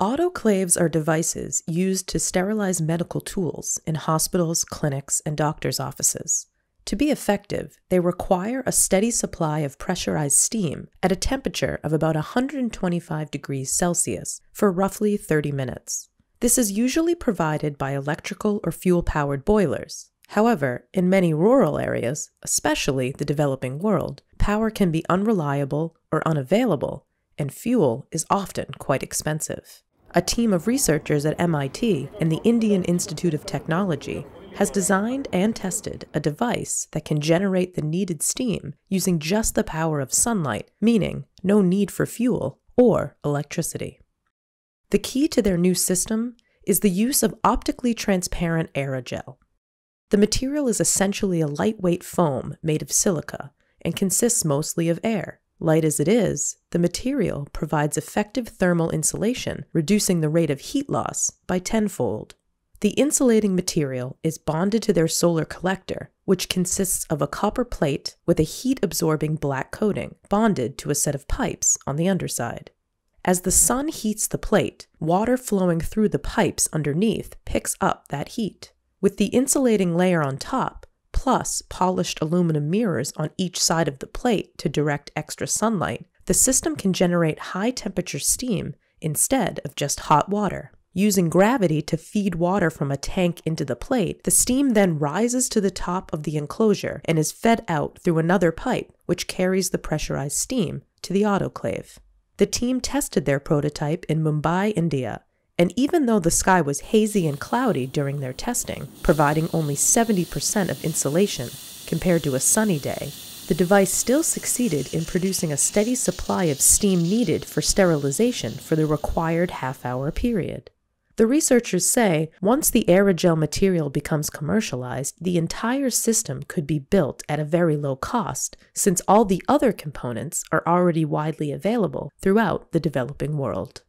Autoclaves are devices used to sterilize medical tools in hospitals, clinics, and doctors' offices. To be effective, they require a steady supply of pressurized steam at a temperature of about 125 degrees Celsius for roughly 30 minutes. This is usually provided by electrical or fuel powered boilers. However, in many rural areas, especially the developing world, power can be unreliable or unavailable, and fuel is often quite expensive. A team of researchers at MIT and the Indian Institute of Technology has designed and tested a device that can generate the needed steam using just the power of sunlight, meaning no need for fuel or electricity. The key to their new system is the use of optically transparent aerogel. The material is essentially a lightweight foam made of silica and consists mostly of air. Light as it is, the material provides effective thermal insulation, reducing the rate of heat loss by tenfold. The insulating material is bonded to their solar collector, which consists of a copper plate with a heat absorbing black coating, bonded to a set of pipes on the underside. As the sun heats the plate, water flowing through the pipes underneath picks up that heat. With the insulating layer on top, plus polished aluminum mirrors on each side of the plate to direct extra sunlight, the system can generate high temperature steam instead of just hot water. Using gravity to feed water from a tank into the plate, the steam then rises to the top of the enclosure and is fed out through another pipe, which carries the pressurized steam to the autoclave. The team tested their prototype in Mumbai, India, and even though the sky was hazy and cloudy during their testing, providing only 70% of insulation compared to a sunny day, the device still succeeded in producing a steady supply of steam needed for sterilization for the required half hour period. The researchers say once the aerogel material becomes commercialized, the entire system could be built at a very low cost since all the other components are already widely available throughout the developing world.